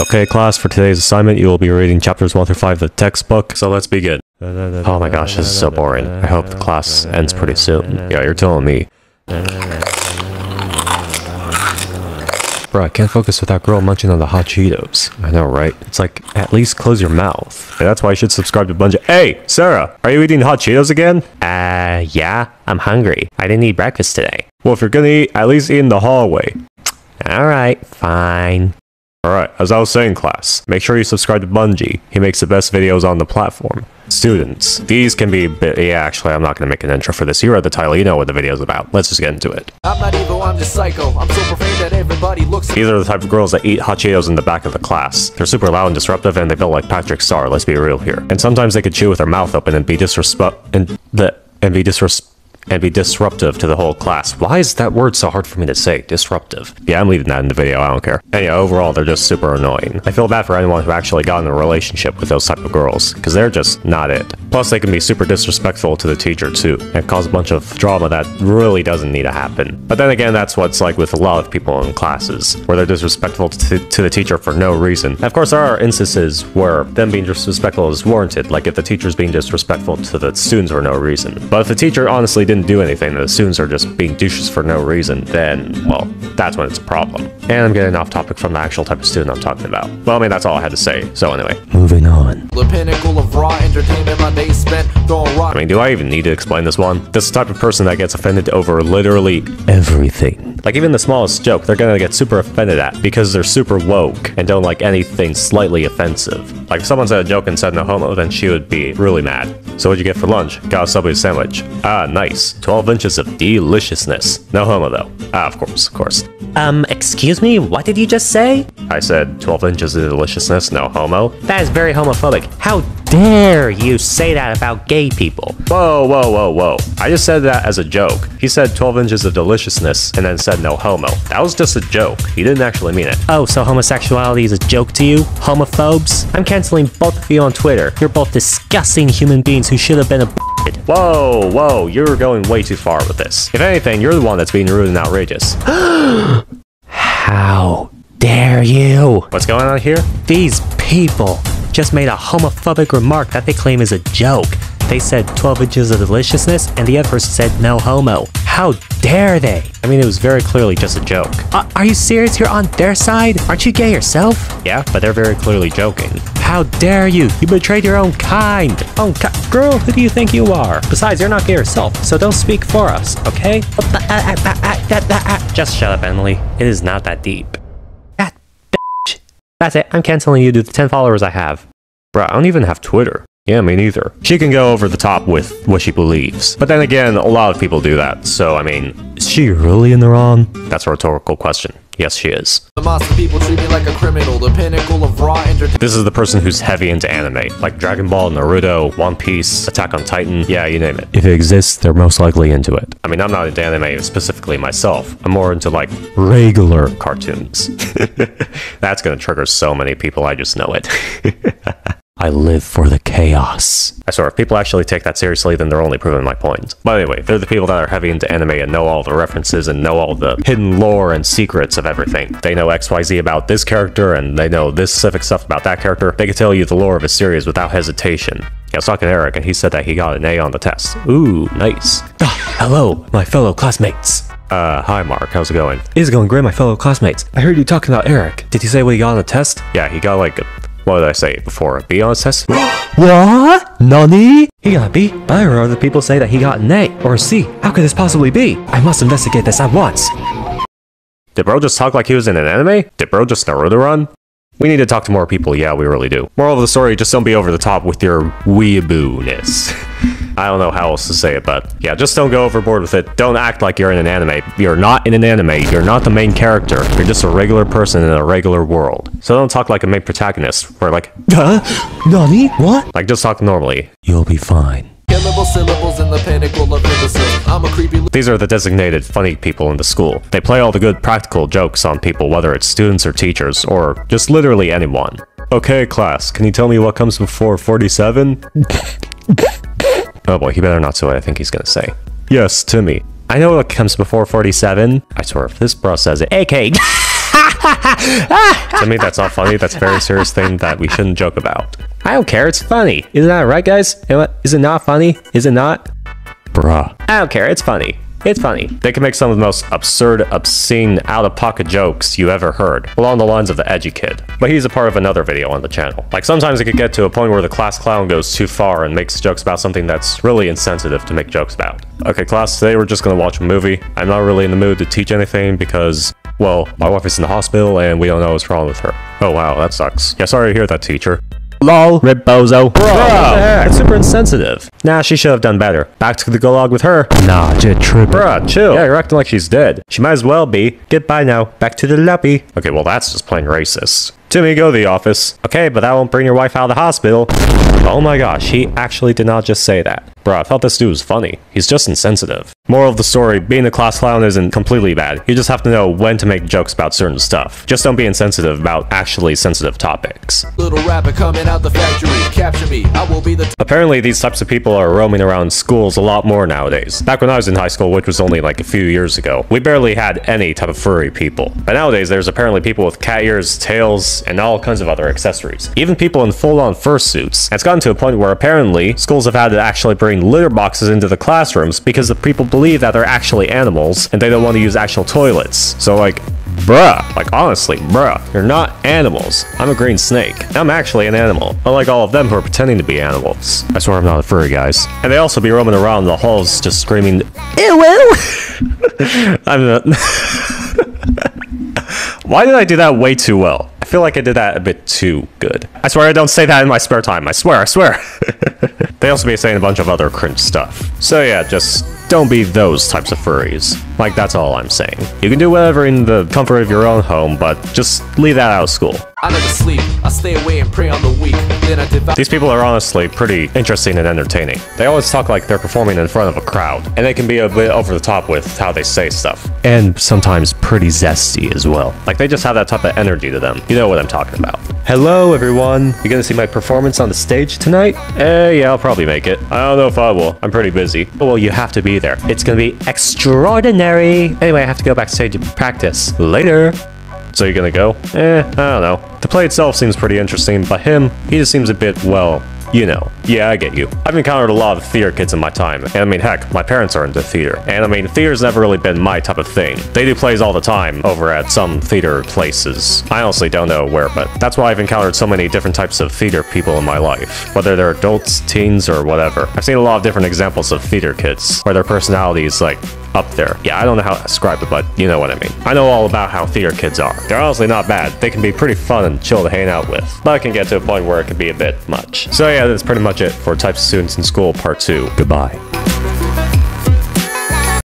Okay, class, for today's assignment, you will be reading chapters 1 through 5 of the textbook, so let's begin. Oh my gosh, this is so boring. I hope the class ends pretty soon. Yeah, you're telling me. Bro, I can't focus with that girl munching on the hot Cheetos. I know, right? It's like, at least close your mouth. Yeah, that's why you should subscribe to Bungee. Hey, Sarah, are you eating hot Cheetos again? Uh, yeah, I'm hungry. I didn't eat breakfast today. Well, if you're gonna eat, at least eat in the hallway. Alright, fine. Alright, as I was saying, class, make sure you subscribe to Bungee. He makes the best videos on the platform. Students, these can be a bit. Yeah, actually, I'm not gonna make an intro for this. You read the title, you know what the video's about. Let's just get into it. I'm not evil, I'm just psycho. I'm so profane that everybody looks These are the type of girls that eat hot Cheetos in the back of the class. They're super loud and disruptive, and they built like Patrick Star. Let's be real here. And sometimes they could chew with their mouth open and be disrespect and the and be disres and be disruptive to the whole class. Why is that word so hard for me to say? Disruptive. Yeah, I'm leaving that in the video. I don't care. And yeah, overall, they're just super annoying. I feel bad for anyone who actually got in a relationship with those type of girls, because they're just not it. Plus, they can be super disrespectful to the teacher too, and cause a bunch of drama that really doesn't need to happen. But then again, that's what's like with a lot of people in classes, where they're disrespectful to, to the teacher for no reason. Of course, there are instances where them being disrespectful is warranted, like if the teacher's being disrespectful to the students for no reason. But if the teacher honestly didn't do anything, and the students are just being douches for no reason, then, well, that's when it's a problem. And I'm getting off topic from the actual type of student I'm talking about. Well, I mean, that's all I had to say. So anyway, moving on. the pinnacle of raw entertainment. My days spent throwing rock. I mean, do I even need to explain this one? This is the type of person that gets offended over literally everything. Like even the smallest joke, they're gonna get super offended at because they're super woke and don't like anything slightly offensive. Like if someone said a joke and said no homo, then she would be really mad. So what'd you get for lunch? Got a Subway sandwich. Ah, nice. 12 inches of deliciousness. No homo though. Ah, of course, of course. Um, excuse me, what did you just say? I said 12 inches of deliciousness, no homo. That is very homophobic. How dare you say that about gay people? Whoa, whoa, whoa, whoa. I just said that as a joke. He said 12 inches of deliciousness and then said no homo. That was just a joke. He didn't actually mean it. Oh, so homosexuality is a joke to you? Homophobes? I'm canceling both of you on Twitter. You're both disgusting human beings who should have been aborted. Whoa, whoa, you're going way too far with this. If anything, you're the one that's being rude and outrageous. How dare you? What's going on here? These people just made a homophobic remark that they claim is a joke. They said 12 inches of deliciousness, and the other person said no homo. How dare they? I mean, it was very clearly just a joke. Uh, are you serious? You're on their side? Aren't you gay yourself? Yeah, but they're very clearly joking. How dare you? You betrayed your own kind. Own ki- Girl, who do you think you are? Besides, you're not gay yourself, so don't speak for us, okay? Uh, uh, uh, just shut up, Emily. It is not that deep. That's it. I'm canceling you to the 10 followers I have. Bruh, I don't even have Twitter. Yeah, me neither. She can go over the top with what she believes. But then again, a lot of people do that. So, I mean, is she really in the wrong? That's a rhetorical question. Yes, she is. The monster people treat me like a criminal. The pinnacle of raw entertainment. This is the person who's heavy into anime, like Dragon Ball, Naruto, One Piece, Attack on Titan. Yeah, you name it. If it exists, they're most likely into it. I mean, I'm not into anime specifically myself. I'm more into like regular cartoons. That's gonna trigger so many people. I just know it. I live for the chaos. I swear, if people actually take that seriously, then they're only proving my point. But anyway, they're the people that are heavy into anime and know all the references and know all the hidden lore and secrets of everything. They know XYZ about this character and they know this specific stuff about that character. They can tell you the lore of a series without hesitation. I was talking to Eric and he said that he got an A on the test. Ooh, nice. Ah, hello, my fellow classmates. Uh, hi Mark, how's it going? It's going great, my fellow classmates. I heard you talking about Eric. Did he say what he got on the test? Yeah, he got like, a, what did I say before? A B on his test? What? Nani? He got a B, but I heard other people say that he got an A or a C. How could this possibly be? I must investigate this at once. Did bro just talk like he was in an anime? Did bro just Naruto run? We need to talk to more people, yeah, we really do. Moral of the story, just don't be over the top with your weeaboo-ness. I don't know how else to say it, but yeah, just don't go overboard with it. Don't act like you're in an anime. You're not in an anime. You're not the main character. You're just a regular person in a regular world. So don't talk like a main protagonist, where like, Huh? Nani? What? like just talk normally. You'll be fine. Killable syllables in the pinnacle of innocence. I'm a creepy These are the designated funny people in the school. They play all the good practical jokes on people, whether it's students or teachers, or just literally anyone. Okay, class, can you tell me what comes before 47? oh boy, he better not say what I think he's gonna say. Yes, Timmy. I know what comes before 47. I swear, if this bro says it, AK. to me, that's not funny. That's a very serious thing that we shouldn't joke about. I don't care. It's funny. Isn't that right, guys? Is it not funny? Is it not? Bruh. I don't care. It's funny. It's funny. They can make some of the most absurd, obscene, out-of-pocket jokes you ever heard, along the lines of the edgy kid. But he's a part of another video on the channel. Like sometimes it could get to a point where the class clown goes too far and makes jokes about something that's really insensitive to make jokes about. Okay class, today we're just gonna watch a movie. I'm not really in the mood to teach anything because, well, my wife is in the hospital and we don't know what's wrong with her. Oh wow, that sucks. Yeah, sorry to hear that teacher. LOL, Rip Bozo. Bro, that's super insensitive. Nah, she should have done better. Back to the gulag with her. Nah, just trip. Bruh, chill. Yeah, you're acting like she's dead. She might as well be. Goodbye now. Back to the lobby. Okay, well that's just plain racist. Timmy, go to the office. Okay, but that won't bring your wife out of the hospital. Oh my gosh, he actually did not just say that. Bro, I thought this dude was funny. He's just insensitive. Moral of the story, being a class clown isn't completely bad. You just have to know when to make jokes about certain stuff. Just don't be insensitive about actually sensitive topics. Little rapper coming out the factory, capture me, I will be the Apparently, these types of people are roaming around schools a lot more nowadays. Back when I was in high school, which was only like a few years ago, we barely had any type of furry people. But nowadays, there's apparently people with cat ears, tails, and all kinds of other accessories. Even people in full-on fursuits. It's gotten to a point where apparently schools have had to actually bring litter boxes into the classrooms because the people believe that they're actually animals and they don't want to use actual toilets. So like, bruh, like honestly, bruh, you're not animals. I'm a green snake. I'm actually an animal, unlike all of them who are pretending to be animals. I swear I'm not a furry, guys. And they also be roaming around the halls just screaming, Ew, well. I'm not... Why did I do that way too well? I feel like I did that a bit too good. I swear I don't say that in my spare time. I swear, I swear. they also be saying a bunch of other cringe stuff. So yeah, just don't be those types of furries. Like, that's all I'm saying. You can do whatever in the comfort of your own home, but just leave that out of school. I never sleep, I stay away and prey on the weak. Then I These people are honestly pretty interesting and entertaining. They always talk like they're performing in front of a crowd, and they can be a bit over the top with how they say stuff. And sometimes pretty zesty as well. Like they just have that type of energy to them. You know what I'm talking about. Hello everyone. You gonna see my performance on the stage tonight? Eh, yeah, I'll probably make it. I don't know if I will. I'm pretty busy. Well, you have to be there. It's gonna be extraordinary. Anyway, I have to go backstage to practice. Later. So you're gonna go? Eh, I don't know. The play itself seems pretty interesting, but him, he just seems a bit, well, you know. Yeah, I get you. I've encountered a lot of theater kids in my time, and I mean, heck, my parents are into theater. And I mean, theater's never really been my type of thing. They do plays all the time over at some theater places. I honestly don't know where, but that's why I've encountered so many different types of theater people in my life. Whether they're adults, teens, or whatever. I've seen a lot of different examples of theater kids, where their personality is like, up there. Yeah, I don't know how to describe it, but you know what I mean. I know all about how theater kids are. They're honestly not bad. They can be pretty fun and chill to hang out with, but it can get to a point where it can be a bit much. So yeah, that's pretty much it for types of students in school part 2. Goodbye.